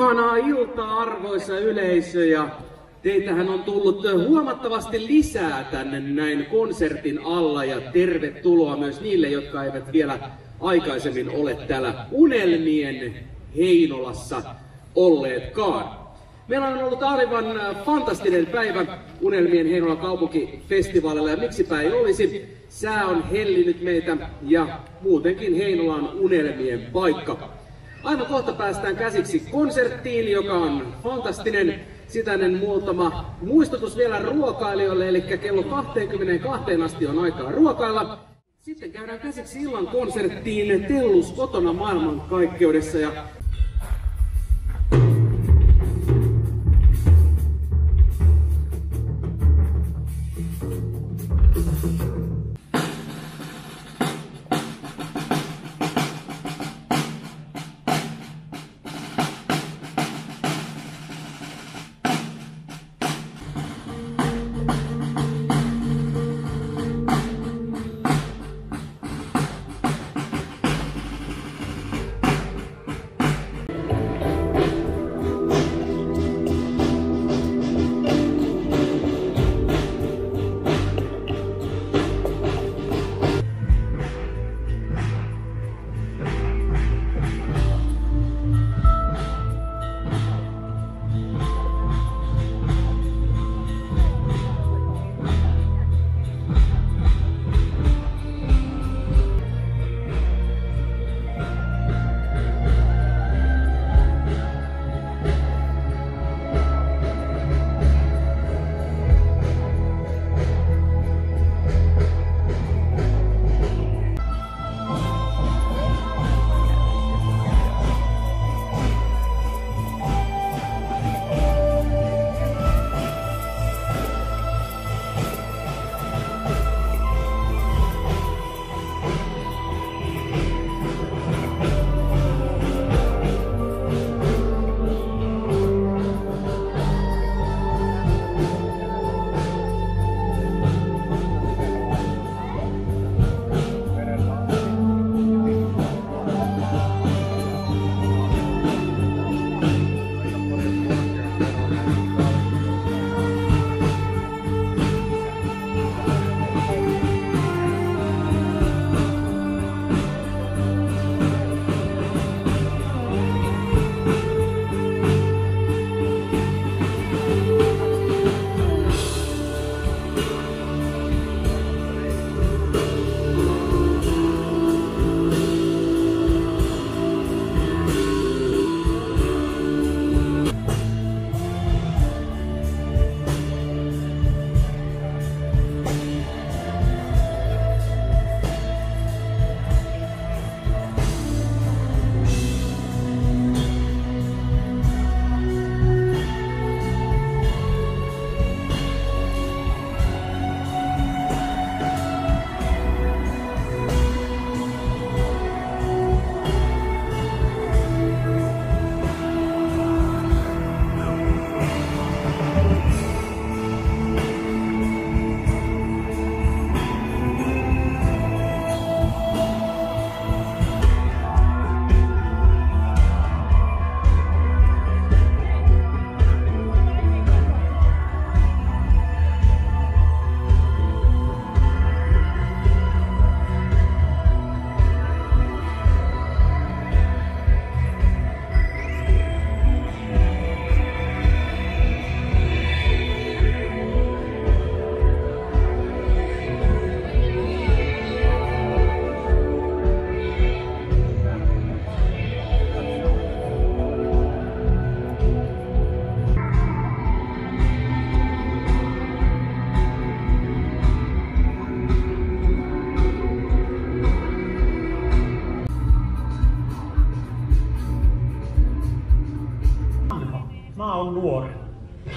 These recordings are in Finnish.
Ihanaa iltaa arvoisa yleisö ja teitähän on tullut huomattavasti lisää tänne näin konsertin alla ja tervetuloa myös niille, jotka eivät vielä aikaisemmin ole täällä Unelmien Heinolassa olleetkaan. Meillä on ollut aivan fantastinen päivä Unelmien Heinolan kaupunkifestivaalilla ja miksipä ei olisi. Sää on hellinyt meitä ja muutenkin Heinola on unelmien paikka. Aivan kohta päästään käsiksi konserttiin, joka on fantastinen. Sitä ennen muutama muistutus vielä ruokailijoille, eli kello 22 asti on aikaa ruokailla. Sitten käydään käsiksi illan konserttiin Tellus kotona maailmankaikkeudessa ja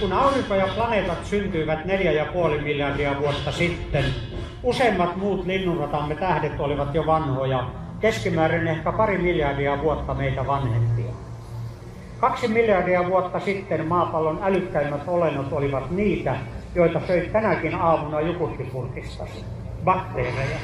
Kun aurinko ja planeetat syntyivät 4,5 miljardia vuotta sitten, useimmat muut linnunratamme tähdet olivat jo vanhoja, keskimäärin ehkä pari miljardia vuotta meitä vanhempia. Kaksi miljardia vuotta sitten maapallon älykkäimmät olennot olivat niitä, joita söi tänäkin aamuna jukurttipurkistasi, bakteereja.